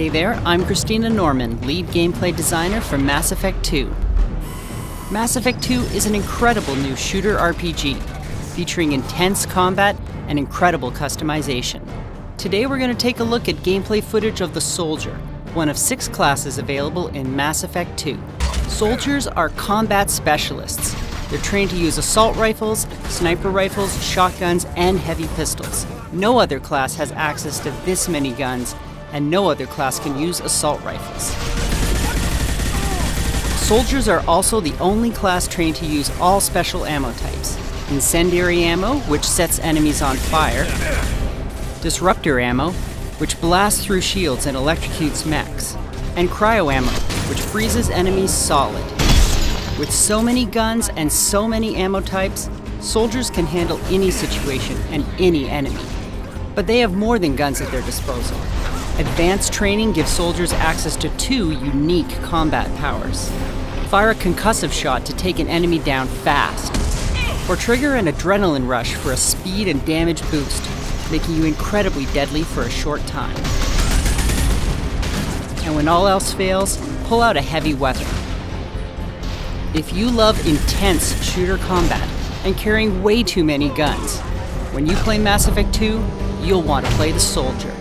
Hey there, I'm Christina Norman, lead gameplay designer for Mass Effect 2. Mass Effect 2 is an incredible new shooter RPG featuring intense combat and incredible customization. Today we're going to take a look at gameplay footage of the Soldier, one of six classes available in Mass Effect 2. Soldiers are combat specialists. They're trained to use assault rifles, sniper rifles, shotguns, and heavy pistols. No other class has access to this many guns, and no other class can use assault rifles. Soldiers are also the only class trained to use all special ammo types. Incendiary ammo, which sets enemies on fire. Disruptor ammo, which blasts through shields and electrocutes mechs. And cryo ammo, which freezes enemies solid. With so many guns and so many ammo types, soldiers can handle any situation and any enemy. But they have more than guns at their disposal. Advanced training gives soldiers access to two unique combat powers. Fire a concussive shot to take an enemy down fast, or trigger an adrenaline rush for a speed and damage boost, making you incredibly deadly for a short time. And when all else fails, pull out a heavy weapon. If you love intense shooter combat and carrying way too many guns, when you play Mass Effect 2, you'll want to play the Soldier.